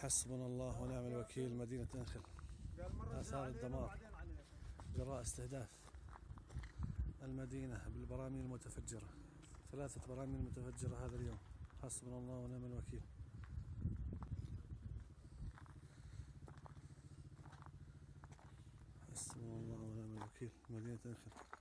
حسبنا الله ونعم الوكيل مدينة أنخل. آثار الدمار. جراء استهداف. المدينة بالبراميل المتفجرة. ثلاثة براميل متفجرة هذا اليوم. حسبنا الله ونعم الوكيل. حسبنا الله ونعم الوكيل. مدينة أنخل.